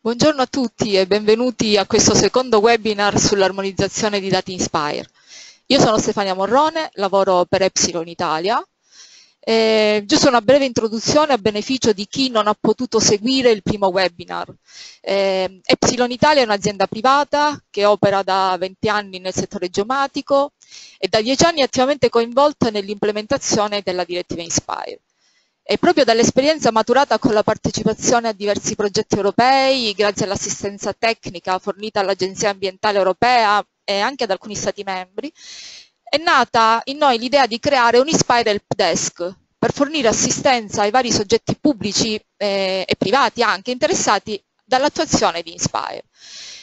Buongiorno a tutti e benvenuti a questo secondo webinar sull'armonizzazione di dati Inspire. Io sono Stefania Morrone, lavoro per Epsilon Italia. Eh, giusto una breve introduzione a beneficio di chi non ha potuto seguire il primo webinar. Eh, Epsilon Italia è un'azienda privata che opera da 20 anni nel settore geomatico e da 10 anni è attivamente coinvolta nell'implementazione della direttiva Inspire. E proprio dall'esperienza maturata con la partecipazione a diversi progetti europei, grazie all'assistenza tecnica fornita all'Agenzia Ambientale Europea e anche ad alcuni Stati membri, è nata in noi l'idea di creare un Inspire Help Desk per fornire assistenza ai vari soggetti pubblici eh, e privati anche interessati dall'attuazione di Inspire.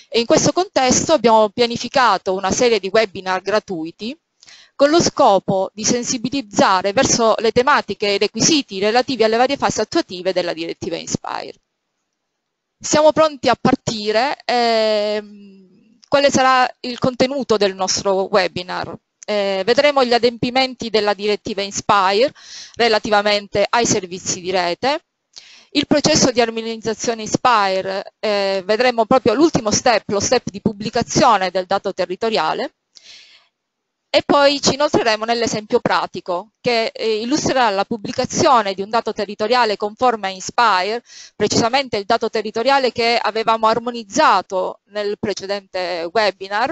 E in questo contesto abbiamo pianificato una serie di webinar gratuiti con lo scopo di sensibilizzare verso le tematiche e i requisiti relativi alle varie fasi attuative della direttiva Inspire. Siamo pronti a partire. Ehm, quale sarà il contenuto del nostro webinar? Eh, vedremo gli adempimenti della direttiva Inspire relativamente ai servizi di rete, il processo di armonizzazione Inspire, eh, vedremo proprio l'ultimo step, lo step di pubblicazione del dato territoriale, e poi ci inoltreremo nell'esempio pratico che eh, illustrerà la pubblicazione di un dato territoriale conforme a Inspire, precisamente il dato territoriale che avevamo armonizzato nel precedente webinar,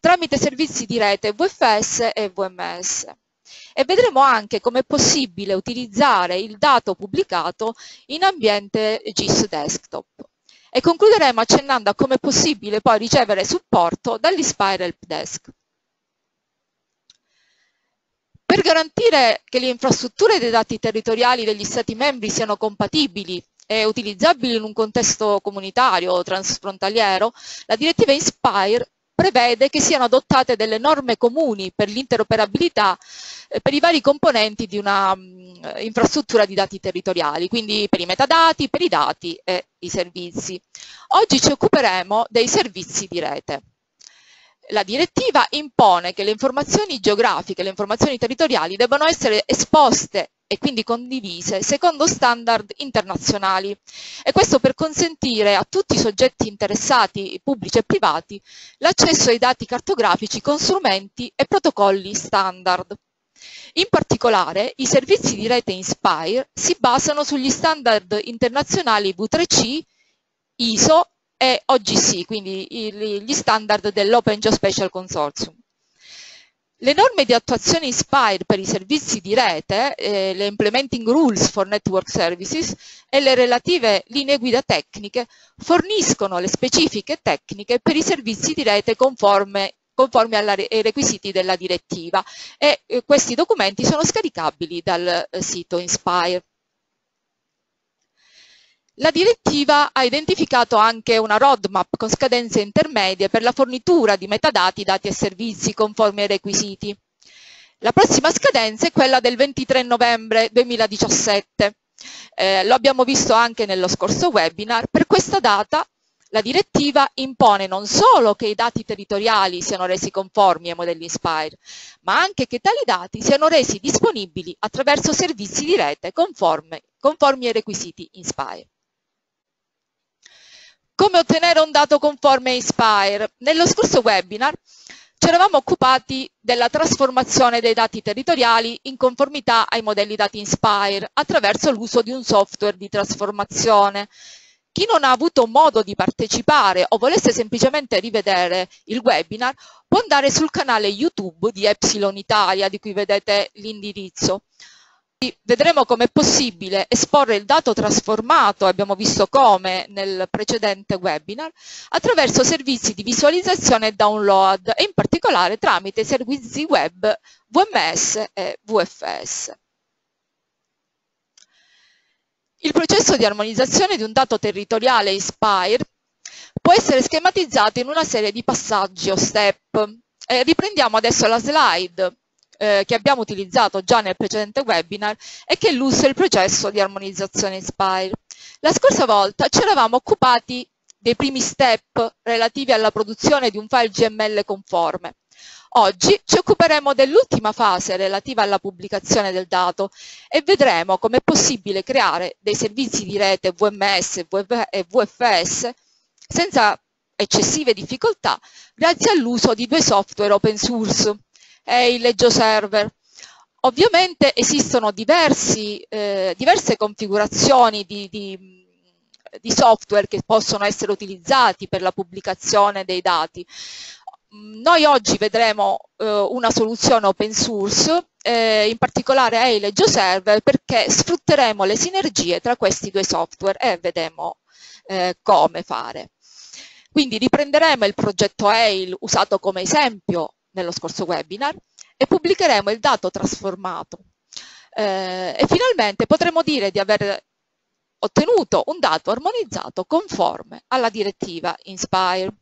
tramite servizi di rete VFS e VMS. E vedremo anche come è possibile utilizzare il dato pubblicato in ambiente GIS desktop. E concluderemo accennando a come è possibile poi ricevere supporto dall'Inspire Helpdesk. Per garantire che le infrastrutture dei dati territoriali degli Stati membri siano compatibili e utilizzabili in un contesto comunitario o transfrontaliero, la direttiva Inspire prevede che siano adottate delle norme comuni per l'interoperabilità eh, per i vari componenti di una um, infrastruttura di dati territoriali, quindi per i metadati, per i dati e i servizi. Oggi ci occuperemo dei servizi di rete la direttiva impone che le informazioni geografiche, le informazioni territoriali debbano essere esposte e quindi condivise secondo standard internazionali e questo per consentire a tutti i soggetti interessati, pubblici e privati, l'accesso ai dati cartografici con strumenti e protocolli standard. In particolare, i servizi di rete Inspire si basano sugli standard internazionali V3C, ISO e OGC, quindi gli standard dell'Open Geospatial Consortium. Le norme di attuazione Inspire per i servizi di rete, eh, le Implementing Rules for Network Services e le relative linee guida tecniche forniscono le specifiche tecniche per i servizi di rete conforme, conformi ai requisiti della direttiva e eh, questi documenti sono scaricabili dal eh, sito Inspire. La direttiva ha identificato anche una roadmap con scadenze intermedie per la fornitura di metadati, dati e servizi conformi ai requisiti. La prossima scadenza è quella del 23 novembre 2017. Eh, lo abbiamo visto anche nello scorso webinar. Per questa data la direttiva impone non solo che i dati territoriali siano resi conformi ai modelli Inspire, ma anche che tali dati siano resi disponibili attraverso servizi di rete conformi, conformi ai requisiti Inspire. Come ottenere un dato conforme Inspire? Nello scorso webinar ci eravamo occupati della trasformazione dei dati territoriali in conformità ai modelli dati Inspire attraverso l'uso di un software di trasformazione. Chi non ha avuto modo di partecipare o volesse semplicemente rivedere il webinar può andare sul canale YouTube di Epsilon Italia di cui vedete l'indirizzo vedremo come è possibile esporre il dato trasformato, abbiamo visto come nel precedente webinar, attraverso servizi di visualizzazione e download e in particolare tramite servizi web VMS e VFS. Il processo di armonizzazione di un dato territoriale Inspire può essere schematizzato in una serie di passaggi o step. Eh, riprendiamo adesso la slide eh, che abbiamo utilizzato già nel precedente webinar e che illustra il processo di armonizzazione Inspire. La scorsa volta ci eravamo occupati dei primi step relativi alla produzione di un file GML conforme. Oggi ci occuperemo dell'ultima fase relativa alla pubblicazione del dato e vedremo come è possibile creare dei servizi di rete VMS e VFS senza eccessive difficoltà grazie all'uso di due software open source, EIL e GeoServer. Ovviamente esistono diversi, eh, diverse configurazioni di, di, di software che possono essere utilizzati per la pubblicazione dei dati. Noi oggi vedremo eh, una soluzione open source, eh, in particolare EIL e GeoServer, perché sfrutteremo le sinergie tra questi due software e vedremo eh, come fare. Quindi riprenderemo il progetto EIL usato come esempio nello scorso webinar e pubblicheremo il dato trasformato. Eh, e finalmente potremo dire di aver ottenuto un dato armonizzato conforme alla direttiva INSPIRE.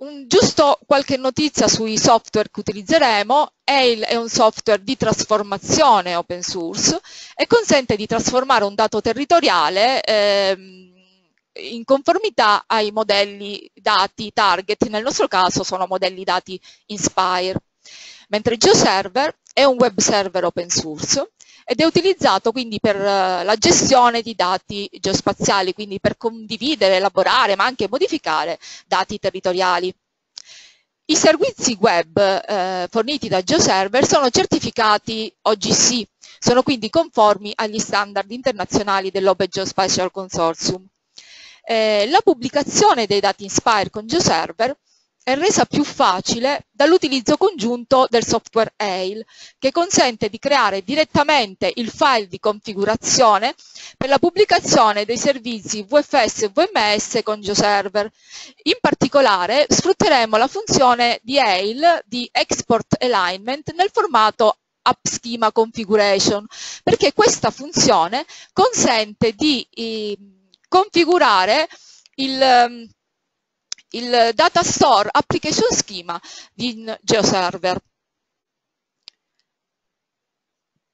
Un, giusto qualche notizia sui software che utilizzeremo. EIL è un software di trasformazione open source e consente di trasformare un dato territoriale ehm, in conformità ai modelli dati target, nel nostro caso sono modelli dati Inspire, mentre GeoServer è un web server open source ed è utilizzato quindi per eh, la gestione di dati geospaziali, quindi per condividere, elaborare, ma anche modificare dati territoriali. I servizi web eh, forniti da GeoServer sono certificati OGC, sono quindi conformi agli standard internazionali dell'Open Geospatial Consortium. Eh, la pubblicazione dei dati Inspire con GeoServer è resa più facile dall'utilizzo congiunto del software EIL, che consente di creare direttamente il file di configurazione per la pubblicazione dei servizi VFS e VMS con GeoServer. In particolare sfrutteremo la funzione di EIL di Export Alignment nel formato App Schema Configuration, perché questa funzione consente di eh, configurare il, ehm, il data store application schema in GeoServer.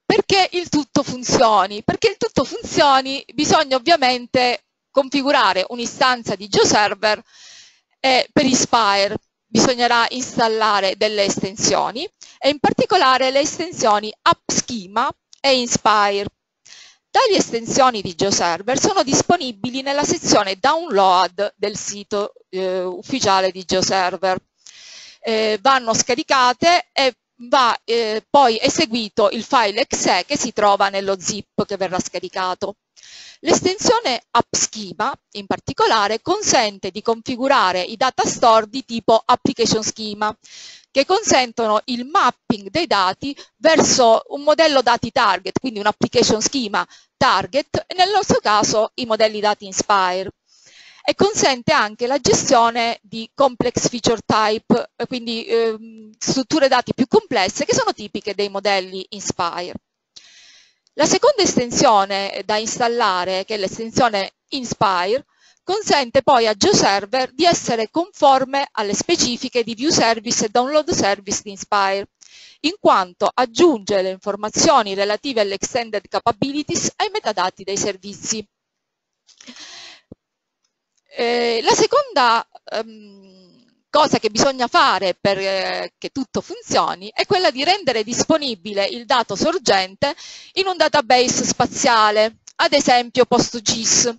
Perché il tutto funzioni? Perché il tutto funzioni bisogna ovviamente configurare un'istanza di GeoServer e per Inspire bisognerà installare delle estensioni e in particolare le estensioni AppSchema e Inspire. Tali estensioni di GeoServer sono disponibili nella sezione download del sito eh, ufficiale di GeoServer. Eh, vanno scaricate e va eh, poi eseguito il file exe che si trova nello zip che verrà scaricato. L'estensione AppSchema, in particolare, consente di configurare i data store di tipo Application Schema, che consentono il mapping dei dati verso un modello dati target, quindi un application schema target, e nel nostro caso i modelli dati Inspire. E consente anche la gestione di complex feature type, quindi eh, strutture dati più complesse che sono tipiche dei modelli Inspire. La seconda estensione da installare, che è l'estensione Inspire, consente poi a GeoServer di essere conforme alle specifiche di View Service e Download Service di Inspire, in quanto aggiunge le informazioni relative alle Extended Capabilities ai metadati dei servizi. Eh, la seconda ehm, cosa che bisogna fare perché eh, tutto funzioni è quella di rendere disponibile il dato sorgente in un database spaziale, ad esempio PostGIS.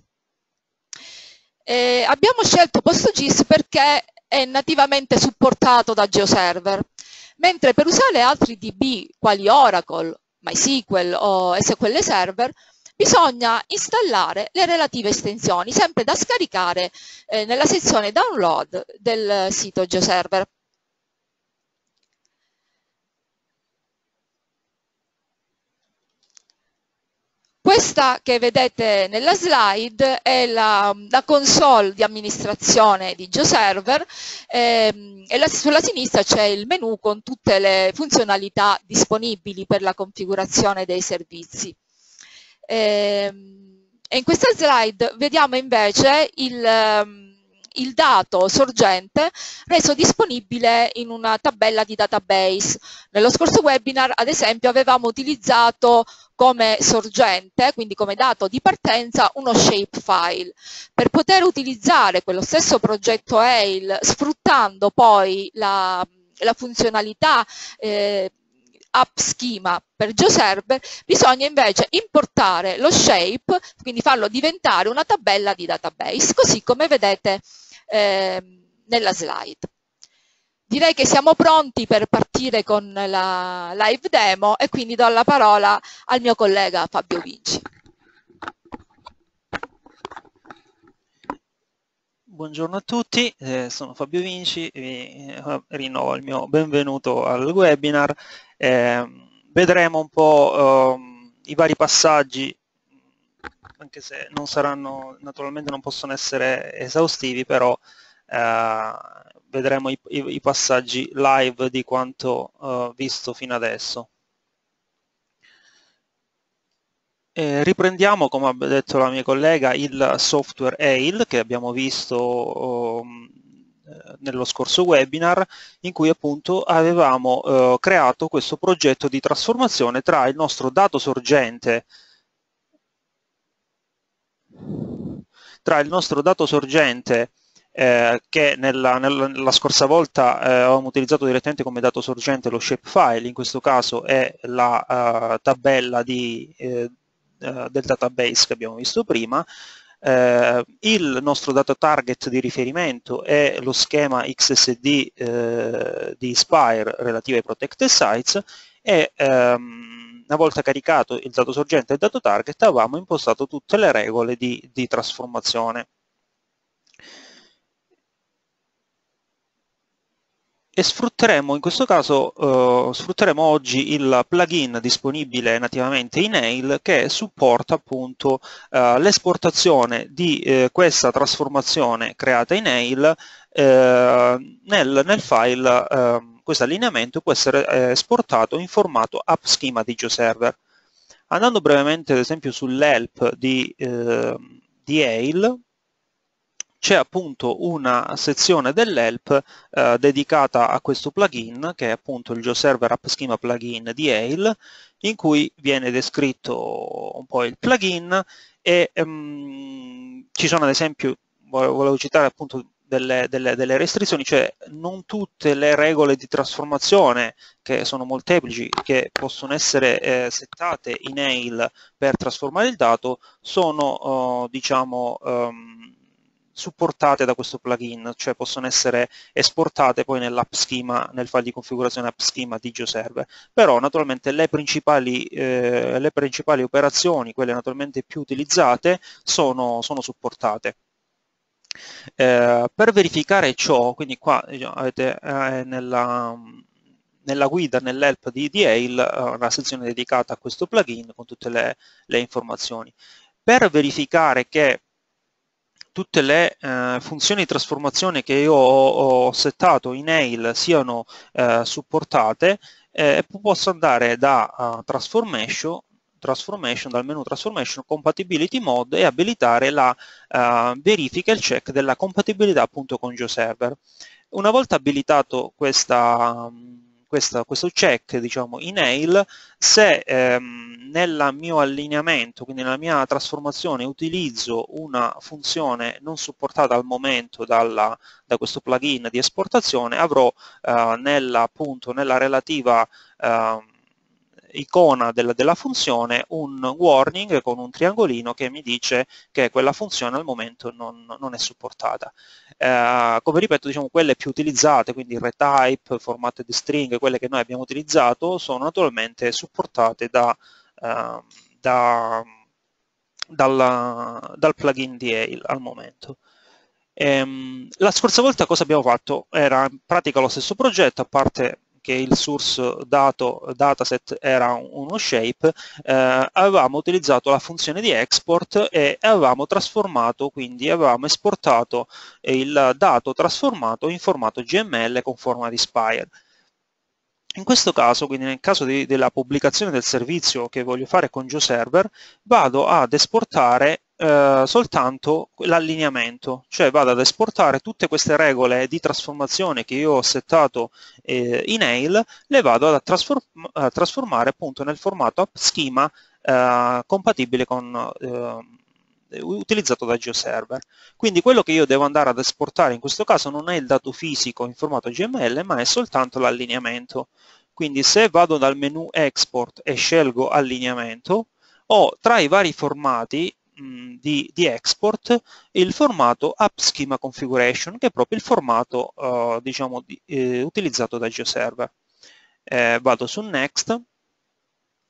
Eh, abbiamo scelto PostGIS perché è nativamente supportato da GeoServer, mentre per usare altri DB quali Oracle, MySQL o SQL Server bisogna installare le relative estensioni, sempre da scaricare eh, nella sezione download del sito GeoServer. Questa che vedete nella slide è la, la console di amministrazione di GeoServer ehm, e la, sulla sinistra c'è il menu con tutte le funzionalità disponibili per la configurazione dei servizi. Ehm, e in questa slide vediamo invece il, ehm, il dato sorgente reso disponibile in una tabella di database. Nello scorso webinar, ad esempio, avevamo utilizzato come sorgente, quindi come dato di partenza, uno shapefile. Per poter utilizzare quello stesso progetto EIL sfruttando poi la, la funzionalità eh, app schema per GeoServer, bisogna invece importare lo shape, quindi farlo diventare una tabella di database, così come vedete eh, nella slide. Direi che siamo pronti per partire con la live demo e quindi do la parola al mio collega Fabio Vinci. Buongiorno a tutti, eh, sono Fabio Vinci e eh, rinnovo il mio benvenuto al webinar. Eh, vedremo un po' ehm, i vari passaggi, anche se non saranno, naturalmente non possono essere esaustivi, però eh, vedremo i, i, i, passaggi live di quanto eh, visto fino adesso. Eh, riprendiamo, come ha detto la mia collega, il software AIL che abbiamo visto um, nello scorso webinar in cui appunto avevamo uh, creato questo progetto di trasformazione tra il nostro dato sorgente tra il nostro dato sorgente eh, che nella, nella, nella, scorsa volta eh, avevamo utilizzato direttamente come dato sorgente lo shapefile, in questo caso è la uh, tabella di eh, eh, del database che abbiamo visto prima, eh, il nostro data target di riferimento è lo schema XSD eh, di Spire relativo ai protected sites e ehm, una volta caricato il dato sorgente e il dato target avevamo impostato tutte le regole di, di trasformazione. E sfrutteremo in questo caso uh, sfrutteremo oggi il plugin disponibile nativamente in Nail che supporta appunto uh, l'esportazione di uh, questa trasformazione creata in Nail nel, nel, file ehm, questo allineamento può essere esportato in formato app schema di GeoServer andando brevemente ad esempio sull'help di, ehm, di Ail c'è appunto una sezione dell'help eh, dedicata a questo plugin che è appunto il GeoServer App Schema plugin di Ail in cui viene descritto un po' il plugin e um, ci sono ad esempio, volevo citare appunto delle, delle, delle, restrizioni, cioè non tutte le regole di trasformazione che sono molteplici, che possono essere eh, settate in AIL per trasformare il dato, sono uh, diciamo um, supportate da questo plugin, cioè possono essere esportate poi nell'app schema, nel file di configurazione app schema di GeoServer. Però naturalmente le principali, eh, le principali operazioni, quelle naturalmente più utilizzate, sono, sono supportate. Eh, per verificare ciò, quindi qua diciamo, avete eh, nella, nella, guida, nell'help di, Ail, eh, una sezione dedicata a questo plugin con tutte le, le informazioni. Per verificare che tutte le eh, funzioni di trasformazione che io ho, ho settato in Nail siano eh, supportate, eh, posso andare da uh, transformation, transformation, dal menu Transformation Compatibility Mode e abilitare la uh, verifica e il check della compatibilità appunto con GeoServer. Una volta abilitato questa, questa, questo check diciamo, in Nail, se ehm, nel mio allineamento, quindi nella mia trasformazione, utilizzo una funzione non supportata al momento dalla, da questo plugin di esportazione, avrò eh, nella, appunto, nella relativa eh, icona della, della, funzione un warning con un triangolino che mi dice che quella funzione al momento non, non è supportata. Eh, come ripeto, diciamo, quelle più utilizzate, quindi retype, formatted string, quelle che noi abbiamo utilizzato, sono naturalmente supportate da, eh, da, dal, dal plugin di Ail al momento. Ehm, la scorsa volta cosa abbiamo fatto? Era in pratica lo stesso progetto, a parte che il source dato, dataset era uno shape, eh, avevamo utilizzato la funzione di export e avevamo trasformato, quindi avevamo esportato il dato trasformato in formato GML con forma di Spire. In questo caso, quindi nel caso di, della pubblicazione del servizio che voglio fare con GeoServer, vado ad esportare eh, soltanto l'allineamento, cioè vado ad esportare tutte queste regole di trasformazione che io ho settato eh, in AIL, le vado a, trasform a, trasformare appunto nel formato app schema eh, compatibile con eh, utilizzato da GeoServer. Quindi quello che io devo andare ad esportare in questo caso non è il dato fisico in formato GML, ma è soltanto l'allineamento. quindi se vado dal menu export e scelgo allineamento, ho tra i vari formati mh, di, di, export il formato App Schema Configuration, che è proprio il formato uh, diciamo, di, eh, utilizzato da GeoServer. Eh, vado su Next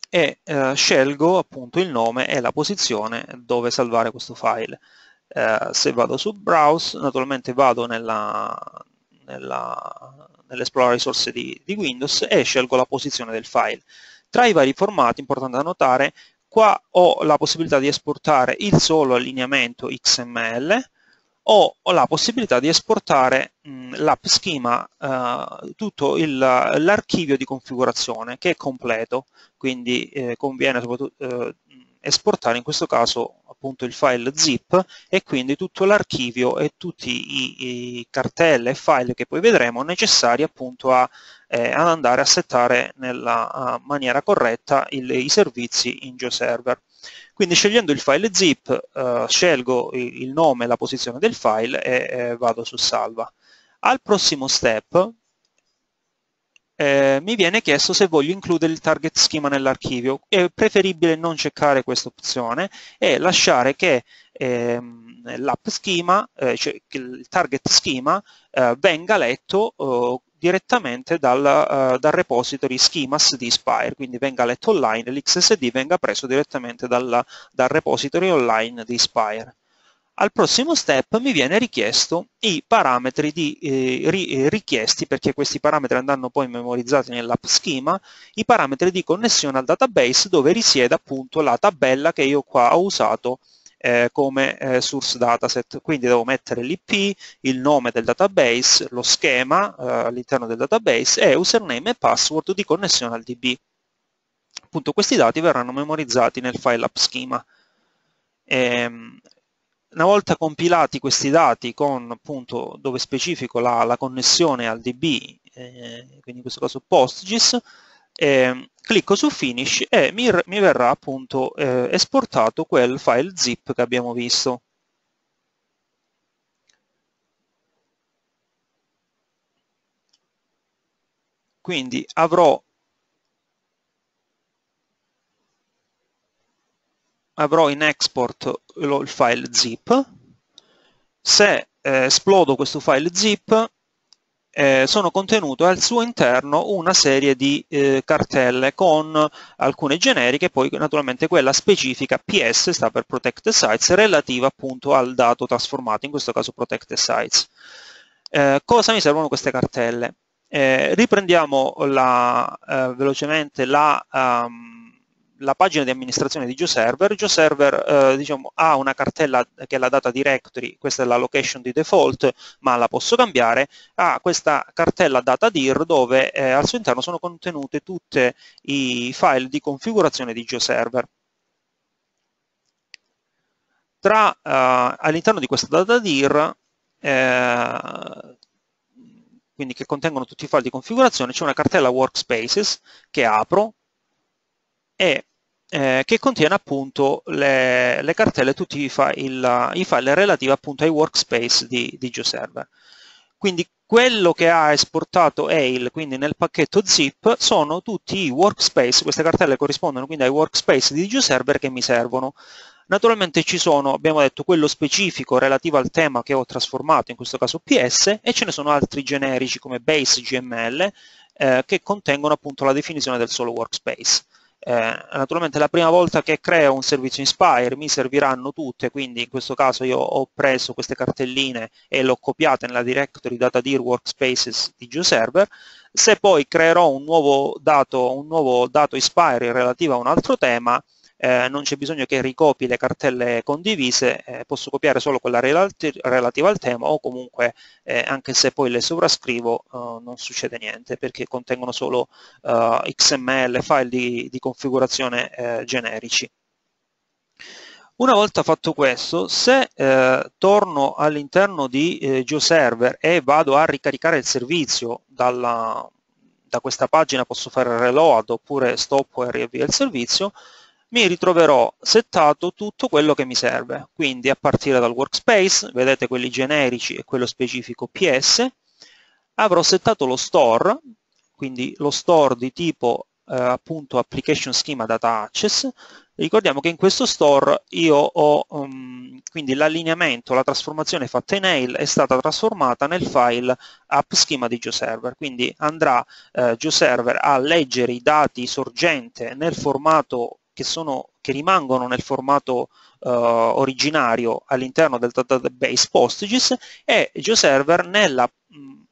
e eh, scelgo appunto il nome e la posizione dove salvare questo file. Eh, se vado su Browse, naturalmente vado nella, nell'Explore risorse di, di, Windows e scelgo la posizione del file. Tra i vari formati, importante da notare, qua ho la possibilità di esportare il solo allineamento XML ho la possibilità di esportare l'app schema, eh, tutto l'archivio di configurazione che è completo, quindi eh, conviene soprattutto eh, esportare in questo caso appunto il file zip e quindi tutto l'archivio e tutti i, i, cartelle e file che poi vedremo necessari appunto a, eh, ad andare a settare nella maniera corretta il, i servizi in GeoServer. Quindi scegliendo il file zip eh, scelgo il, nome e la posizione del file e eh, vado su salva. Al prossimo step eh, mi viene chiesto se voglio includere il target schema nell'archivio. È preferibile non cercare questa opzione e lasciare che ehm, l'app schema, eh, cioè il target schema, eh, venga letto eh, direttamente dal, uh, dal, repository schemas di Spire, quindi venga letto online, l'XSD venga preso direttamente dal, dal repository online di Spire. Al prossimo step mi viene richiesto i parametri di, eh, ri, eh, richiesti, perché questi parametri andranno poi memorizzati nell'app schema, i parametri di connessione al database dove risiede appunto la tabella che io qua ho usato eh, come eh, source dataset. Quindi devo mettere l'IP, il nome del database, lo schema eh, all'interno del database e username e password di connessione al DB. Appunto questi dati verranno memorizzati nel file app schema. Ehm, una volta compilati questi dati con appunto dove specifico la, la connessione al DB, eh, quindi in questo caso PostGIS, eh, clicco su Finish e mi, mi verrà appunto eh, esportato quel file zip che abbiamo visto. Quindi avrò avrò in export il file zip, se eh, esplodo questo file zip eh, sono contenuto al suo interno una serie di eh, cartelle con alcune generiche, poi naturalmente quella specifica PS sta per Protected Sites relativa appunto al dato trasformato, in questo caso Protected Sites. Eh, cosa mi servono queste cartelle? Eh, riprendiamo la, eh, velocemente la um, la pagina di amministrazione di GeoServer, GeoServer eh, diciamo, ha una cartella che è la data directory, questa è la location di default, ma la posso cambiare, ha questa cartella data dir dove eh, al suo interno sono contenute tutti i file di configurazione di GeoServer. Tra, eh, all'interno di questa data dir eh, quindi che contengono tutti i file di configurazione, c'è una cartella workspaces che apro, e eh, che contiene appunto le, le cartelle, tutti i file, i file relativi appunto ai workspace di, di GeoServer. Quindi quello che ha esportato AIL, quindi nel pacchetto zip, sono tutti i workspace, queste cartelle corrispondono quindi ai workspace di GeoServer che mi servono. Naturalmente ci sono, abbiamo detto, quello specifico relativo al tema che ho trasformato, in questo caso PS, e ce ne sono altri generici come base GML eh, che contengono appunto la definizione del solo workspace. Eh, naturalmente la prima volta che creo un servizio Inspire mi serviranno tutte, quindi in questo caso io ho preso queste cartelline e le ho copiate nella directory datadir workspaces di GeoServer. Se poi creerò un nuovo dato, un nuovo dato Inspire relativo a un altro tema, eh, non c'è bisogno che ricopi le cartelle condivise, eh, posso copiare solo quella relati relativa al tema o comunque eh, anche se poi le sovrascrivo eh, non succede niente perché contengono solo eh, XML, file di, di configurazione eh, generici. Una volta fatto questo, se eh, torno all'interno di eh, GeoServer e vado a ricaricare il servizio dalla, da questa pagina, posso fare reload oppure stop e riavvia il servizio, mi ritroverò settato tutto quello che mi serve, quindi a partire dal workspace, vedete quelli generici e quello specifico PS, avrò settato lo store, quindi lo store di tipo eh, appunto application schema data access, ricordiamo che in questo store io ho um, quindi l'allineamento, la trasformazione fatta in Nail è stata trasformata nel file app schema di GeoServer, quindi andrà eh, GeoServer a leggere i dati sorgente nel formato che, sono, che rimangono nel formato uh, originario all'interno del database PostGIS e GeoServer nella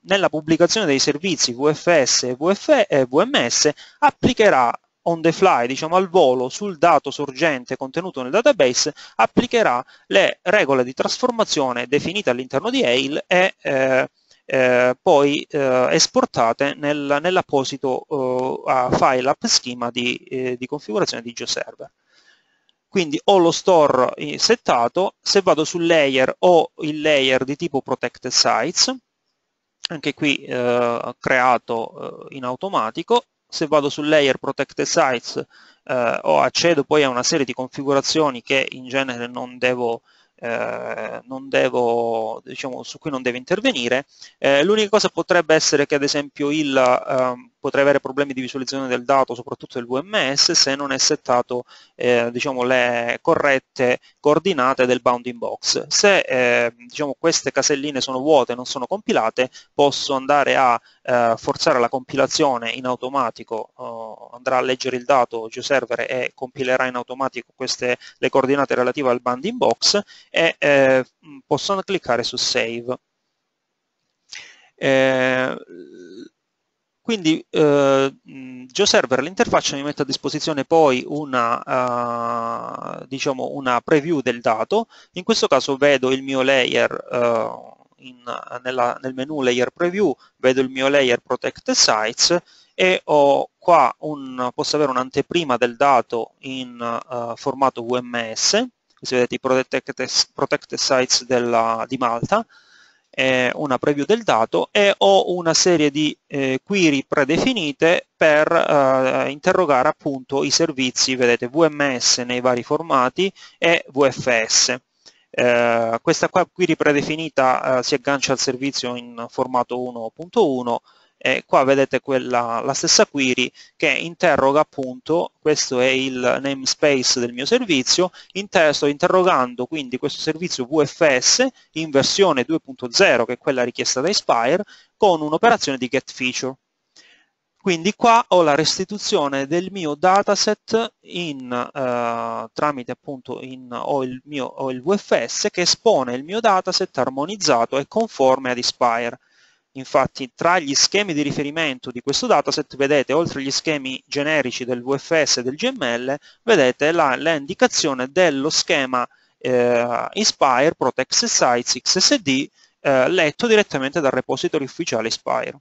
nella pubblicazione dei servizi VFS e VF, eh, VMS applicherà on the fly, diciamo al volo, sul dato sorgente contenuto nel database, applicherà le regole di trasformazione definite all'interno di AIL e eh, eh, poi eh, esportate nel, nell'apposito uh, file app schema di, eh, di configurazione di GeoServer. Quindi ho lo store eh, settato, se vado sul layer ho il layer di tipo protected sites, anche qui eh, creato eh, in automatico. Se vado sul layer protected sites eh, o accedo poi a una serie di configurazioni che in genere non devo eh, devo, diciamo, su cui non deve intervenire. Eh, l'unica cosa potrebbe essere che ad esempio il, eh, potrei avere problemi di visualizzazione del dato, soprattutto del VMS, se non è settato eh, diciamo, le corrette coordinate del bounding box. Se eh, diciamo, queste caselline sono vuote, non sono compilate, posso andare a eh, forzare la compilazione in automatico, eh, andrà a leggere il dato GeoServer e compilerà in automatico queste, le coordinate relative al bounding box e eh, posso cliccare su Save. Eh, quindi eh, GeoServer, l'interfaccia mi mette a disposizione poi una, uh, diciamo una, preview del dato, in questo caso vedo il mio layer uh, in, nella, nel menu Layer Preview, vedo il mio layer Protected Sites e ho qua un, posso avere un'anteprima del dato in uh, formato VMS, così vedete i Protected, protected Sites della, di Malta, eh, una preview del dato e ho una serie di eh, query predefinite per eh, interrogare appunto i servizi, vedete VMS nei vari formati e VFS. Eh, questa qua query predefinita eh, si aggancia al servizio in formato 1.1 e qua vedete quella, la stessa query che interroga appunto, questo è il namespace del mio servizio, inter sto interrogando quindi questo servizio VFS in versione 2.0 che è quella richiesta da Inspire con un'operazione di getFeature. Quindi qua ho la restituzione del mio dataset in, eh, tramite appunto in, ho, il mio, ho il VFS che espone il mio dataset armonizzato e conforme ad Inspire. Infatti tra gli schemi di riferimento di questo dataset vedete oltre agli schemi generici del VFS e del GML vedete la, la indicazione dello schema eh, Inspire Protect Sites XSD eh, letto direttamente dal repository ufficiale Inspire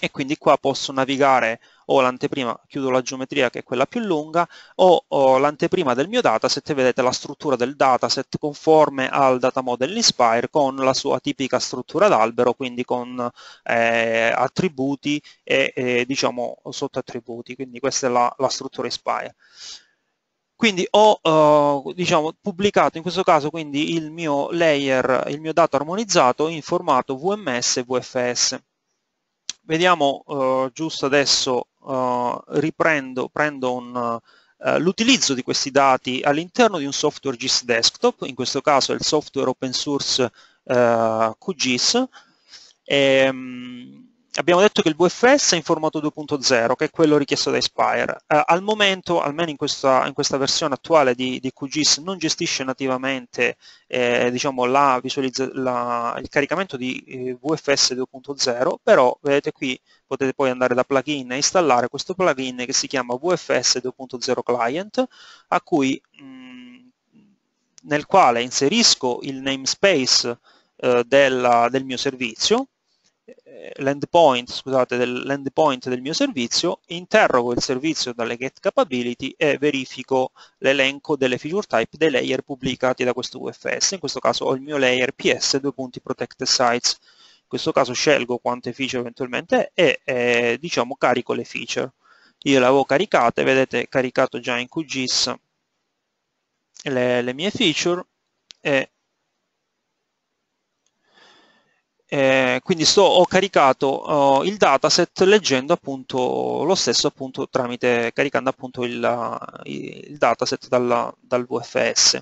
e quindi qua posso navigare o l'anteprima, chiudo la geometria che è quella più lunga, o, o l'anteprima del mio dataset, vedete la struttura del dataset conforme al data model Inspire con la sua tipica struttura d'albero, quindi con eh, attributi e eh, diciamo sottoattributi, quindi questa è la, la struttura Inspire. Quindi ho uh, diciamo, pubblicato in questo caso quindi il mio layer, il mio dato armonizzato in formato VMS e VFS vediamo uh, giusto adesso, uh, riprendo, prendo uh, l'utilizzo di questi dati all'interno di un software GIS desktop, in questo caso è il software open source QGIS, e, um, abbiamo detto che il VFS è in formato 2.0, che è quello richiesto da Aspire. Eh, al momento, almeno in questa, in questa versione attuale di, di, QGIS, non gestisce nativamente eh, diciamo, la la, il caricamento di eh, VFS 2.0, però vedete qui potete poi andare da plugin e installare questo plugin che si chiama VFS 2.0 Client, cui, mh, nel quale inserisco il namespace eh, della, del mio servizio, l'endpoint, scusate, dell'endpoint del mio servizio, interrogo il servizio dalle get capability e verifico l'elenco delle feature type dei layer pubblicati da questo UFS. In questo caso ho il mio layer PS, due punti protected sites. In questo caso scelgo quante feature eventualmente e eh, diciamo carico le feature. Io le avevo caricate, vedete caricato già in QGIS le, le mie feature e Eh, quindi sto, ho caricato uh, il dataset leggendo appunto lo stesso appunto tramite caricando appunto il, il dataset dal, dal VFS.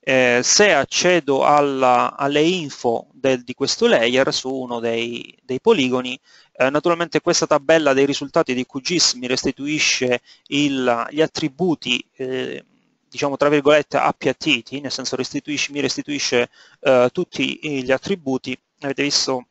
Eh, se accedo alla, alle info del, di questo layer su uno dei, dei poligoni, eh, naturalmente questa tabella dei risultati di QGIS mi restituisce il, gli attributi eh, diciamo tra virgolette appiattiti, nel senso restituisce, mi restituisce eh, tutti gli attributi, avete visto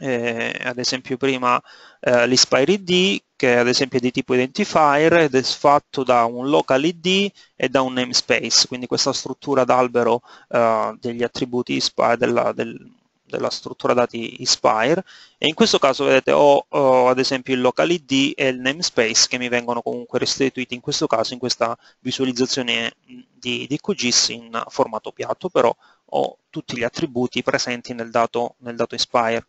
eh, ad esempio prima eh, l'Inspire ID che ad esempio è di tipo identifier ed è fatto da un local ID e da un namespace, quindi questa struttura d'albero eh, degli attributi della, del, della struttura dati Inspire. E in questo caso vedete ho, ho, ad esempio il local ID e il namespace che mi vengono comunque restituiti in questo caso in questa visualizzazione di, di QGIS in formato piatto però ho tutti gli attributi presenti nel dato, nel dato Inspire.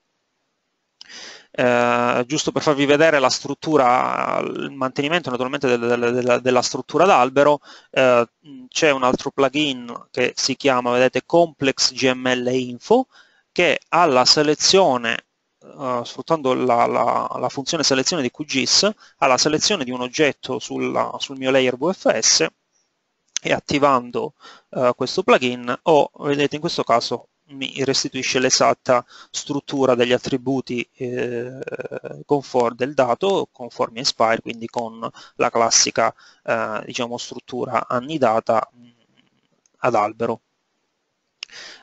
Eh, giusto per farvi vedere la struttura, il mantenimento naturalmente del, del, della, della, struttura d'albero, eh, c'è un altro plugin che si chiama, vedete, Complex GML Info, che alla selezione, uh, sfruttando la, la, la, funzione selezione di QGIS, alla selezione di un oggetto sulla, sul mio layer VFS e attivando uh, questo plugin o, vedete in questo caso, mi restituisce l'esatta struttura degli attributi eh, conform del dato conformi Inspire, quindi con la classica eh, diciamo, struttura annidata mh, ad albero.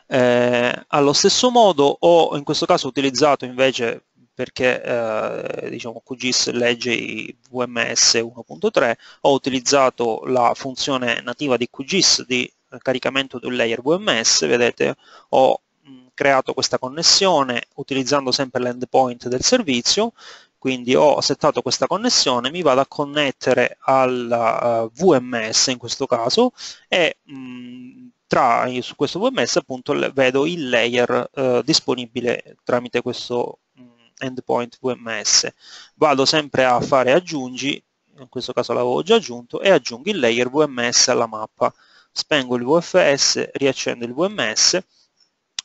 Eh, allo stesso modo ho in questo caso utilizzato invece perché eh, diciamo, QGIS legge i VMS 1.3, ho utilizzato la funzione nativa di QGIS di caricamento del layer VMS, vedete ho mh, creato questa connessione utilizzando sempre l'endpoint del servizio, quindi ho settato questa connessione, mi vado a connettere al uh, VMS in questo caso e mh, tra, su questo VMS appunto vedo il layer eh, disponibile tramite questo mm, endpoint VMS. Vado sempre a fare aggiungi, in questo caso l'avevo già aggiunto, e aggiungo il layer VMS alla mappa. Spengo il VFS, riaccendo il VMS,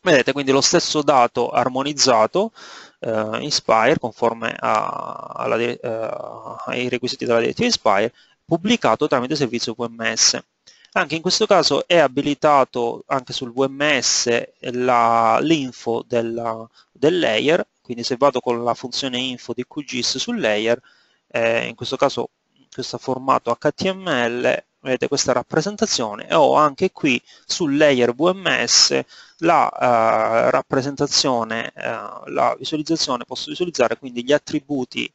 vedete quindi lo stesso dato armonizzato eh, Inspire conforme a, alla, eh, ai requisiti della direttiva Inspire pubblicato tramite servizio VMS. Anche in questo caso è abilitato anche sul VMS l'info del, del layer, quindi se vado con la funzione info di QGIS sul layer, eh, in questo caso questo formato HTML, vedete questa rappresentazione e ho anche qui sul layer VMS la uh, rappresentazione, uh, la visualizzazione, posso visualizzare quindi gli attributi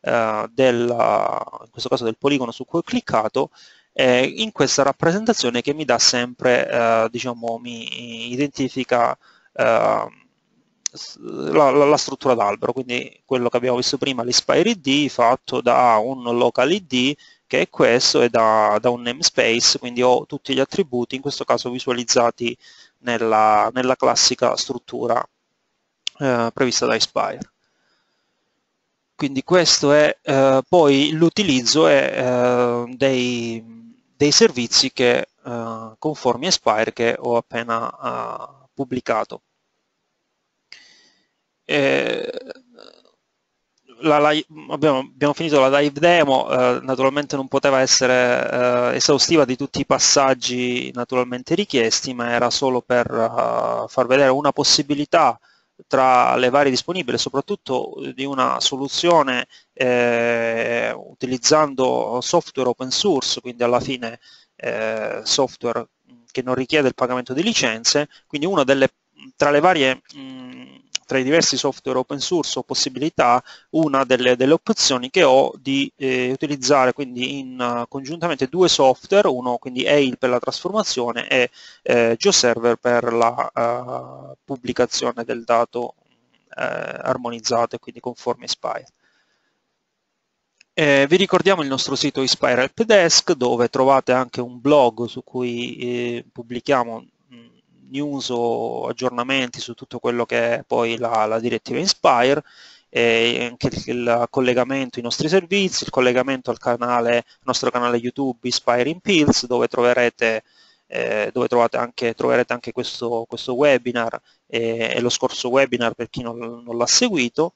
uh, del, in questo caso del poligono su cui ho cliccato eh, in questa rappresentazione che mi dà sempre, eh, diciamo, mi identifica eh, la, la, la, struttura d'albero, quindi quello che abbiamo visto prima, l'Inspire ID fatto da un local ID che è questo e da, da un namespace, quindi ho tutti gli attributi, in questo caso visualizzati nella, nella classica struttura eh, prevista da Inspire. Quindi questo è eh, poi l'utilizzo eh, dei, dei servizi che, uh, conformi Aspire che ho appena uh, pubblicato. E, la, la, abbiamo, abbiamo, finito la live demo, eh, naturalmente non poteva essere eh, esaustiva di tutti i passaggi naturalmente richiesti, ma era solo per uh, far vedere una possibilità tra le varie disponibili, soprattutto di una soluzione eh, utilizzando software open source, quindi alla fine eh, software che non richiede il pagamento di licenze, quindi una delle, tra le varie mh, tra i diversi software open source o possibilità, una delle, delle opzioni che ho di eh, utilizzare quindi in, uh, congiuntamente due software, uno quindi AIL per la trasformazione e eh, GeoServer per la uh, pubblicazione del dato eh, armonizzato e quindi conforme Spire. Eh, vi ricordiamo il nostro sito Inspire Help Desk dove trovate anche un blog su cui eh, pubblichiamo news o aggiornamenti su tutto quello che è poi la, la direttiva Inspire e anche il collegamento ai nostri servizi, il collegamento al, canale, al nostro canale YouTube Inspire in Pills dove troverete eh, dove anche, troverete anche questo, questo webinar e, e, lo scorso webinar per chi non, non l'ha seguito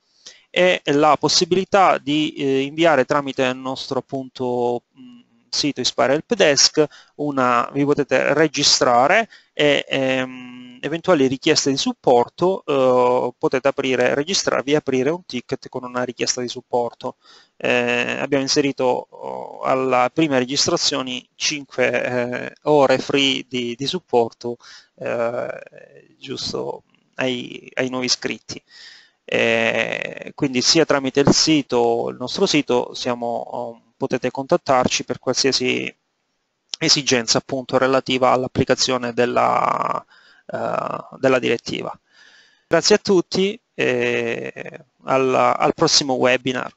e la possibilità di eh, inviare tramite il nostro appunto mh, sito Ispire Help Desk una, vi potete registrare e ehm, eventuali richieste di supporto eh, potete aprire, registrarvi e aprire un ticket con una richiesta di supporto. Eh, abbiamo inserito oh, alla prime registrazioni 5 eh, ore free di, di supporto eh, giusto ai, ai nuovi iscritti. Eh, quindi sia tramite il sito, il nostro sito, siamo, oh, potete contattarci per qualsiasi esigenza appunto relativa all'applicazione della, uh, della direttiva. Grazie a tutti e al, al prossimo webinar.